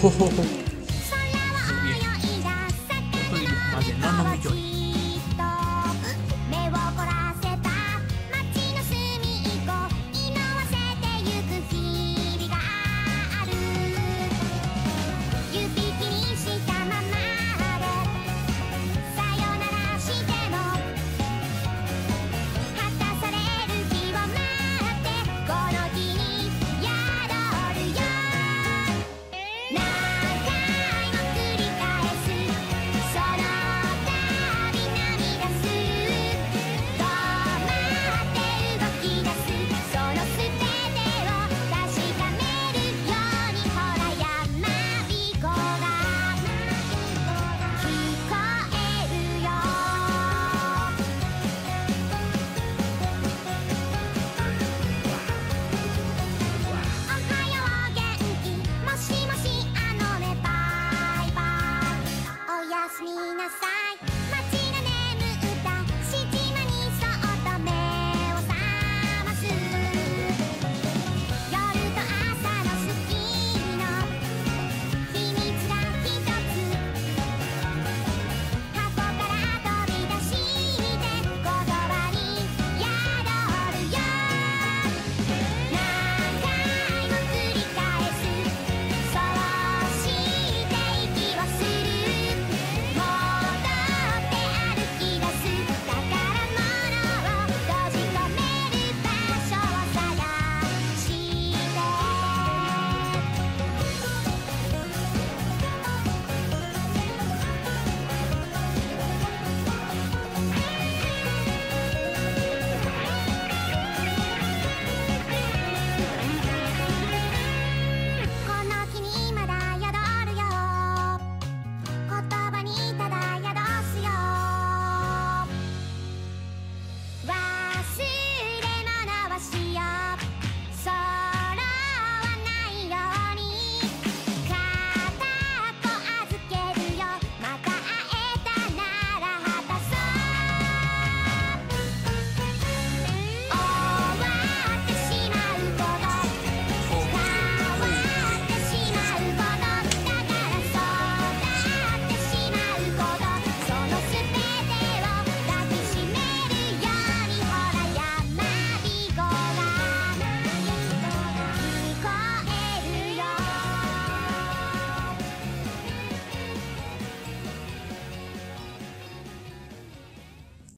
ほほほ。およいだ当マジで何の無